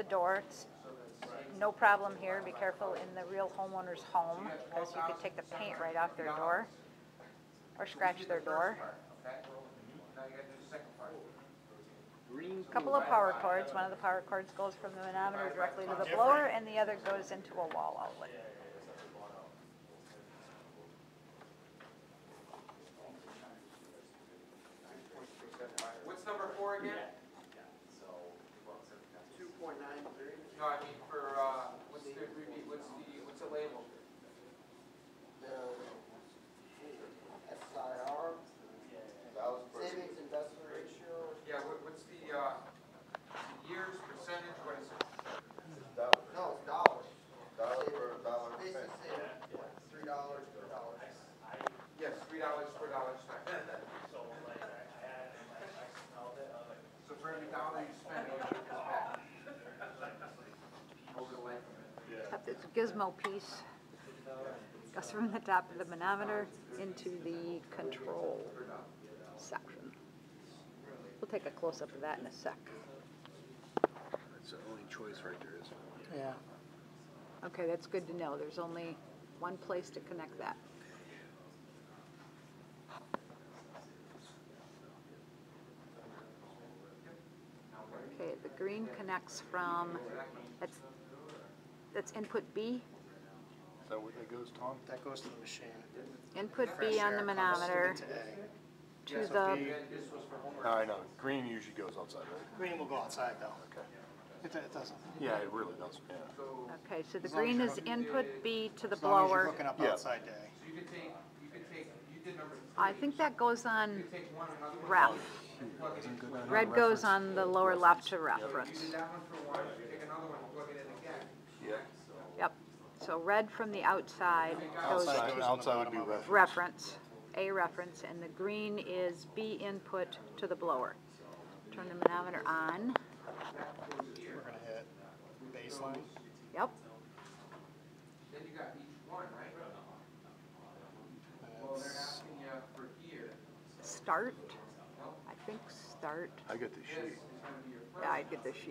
the door. It's no problem here. Be careful in the real homeowner's home, because you could take the paint right off their door or scratch their door. Part. Couple of power cords. One of the power cords goes from the manometer directly to the blower, and the other goes into a wall outlet. What's number four again? Two point nine three. No, I mean for, uh, what's the, repeat, what's the, what's the label? The SIR, savings investment ratio, Yeah, what, what's the, uh, years, percentage, what is it? no, it's dollars. Dollar per dollar Basically spent. saving, three dollars per dollar. Yes, three dollars, four dollars spent. So for every dollar you spend, you get this back. Over the life of it. Got this gizmo piece. Goes from the top of the manometer into the control section. We'll take a close-up of that in a sec. That's the only choice right there, isn't it? Yeah. Okay, that's good to know. There's only one place to connect that. Okay, the green connects from, that's, that's input B. Is that where that goes, Tom? That goes to the machine. Input Fresh B on air the comes manometer to A. to Yeah, so the, B, this was for homework. I know. Green usually goes outside, right? Green will go outside though. Okay. It, it doesn't. Yeah, it really does, yeah. okay, so the As green is hooking- input B to the As long as you're blower. hooking up Yeah. outside day. So you could take, you could take, you did number three. I think that goes on You could take one, another one. ref. Plug it into it. Red goes on the lower left to reference. did that one for one, you take another one, plug it in again. Yeah. Yep, so red from the outside goes Outside to goes on Outside would be reference. reference, A reference, and the green is B input to the blower. Turn the manometer on, We're gonna hit baseline. yep, Then you got each one, right? and Well, they're it's- asking you for here. start, I think start, I get the sheet. is gonna be your first. yeah, I get the sheet.